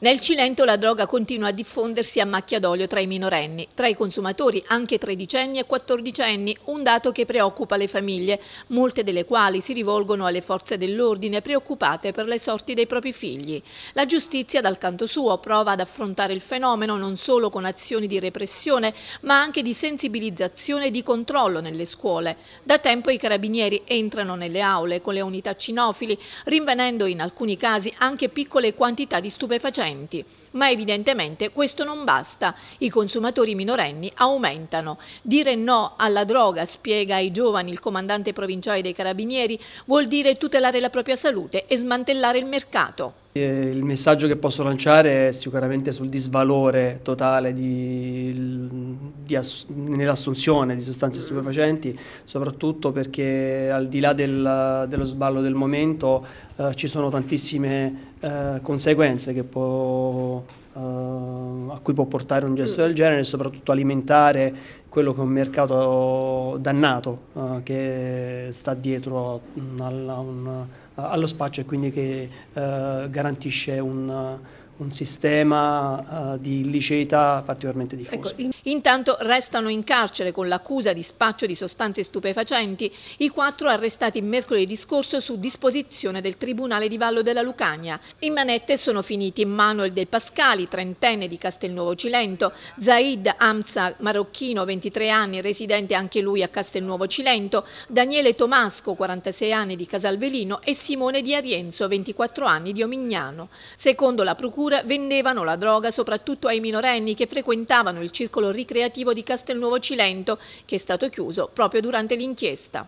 Nel Cilento la droga continua a diffondersi a macchia d'olio tra i minorenni, tra i consumatori anche tredicenni e quattordicenni, un dato che preoccupa le famiglie, molte delle quali si rivolgono alle forze dell'ordine preoccupate per le sorti dei propri figli. La giustizia dal canto suo prova ad affrontare il fenomeno non solo con azioni di repressione, ma anche di sensibilizzazione e di controllo nelle scuole. Da tempo i carabinieri entrano nelle aule con le unità cinofili, rinvenendo in alcuni casi anche piccole quantità di stupefacenti presenti, ma evidentemente questo non basta. I consumatori minorenni aumentano. Dire no alla droga, spiega ai giovani il comandante provinciale dei Carabinieri, vuol dire tutelare la propria salute e smantellare il mercato. Eh, il messaggio che posso lanciare è sicuramente sul disvalore totale nell'assunzione di sostanze stupefacenti, soprattutto perché al di là del, dello sballo del momento eh, ci sono tantissime eh, conseguenze può, eh, a cui può portare un gesto del genere e soprattutto alimentare quello che è un mercato dannato eh, che sta dietro alla, un, allo spaccio e quindi che eh, garantisce un un sistema uh, di illiceità particolarmente diffuso. Ecco, intanto restano in carcere con l'accusa di spaccio di sostanze stupefacenti i quattro arrestati mercoledì scorso su disposizione del Tribunale di Vallo della Lucania. In manette sono finiti Manuel Del Pascali, trentenne di Castelnuovo Cilento, Zaid Amza Marocchino, 23 anni, residente anche lui a Castelnuovo Cilento, Daniele Tomasco, 46 anni di Casalvelino e Simone Di Arienzo, 24 anni di Omignano. Secondo la Procura Procura vendevano la droga soprattutto ai minorenni che frequentavano il circolo ricreativo di Castelnuovo Cilento, che è stato chiuso proprio durante l'inchiesta.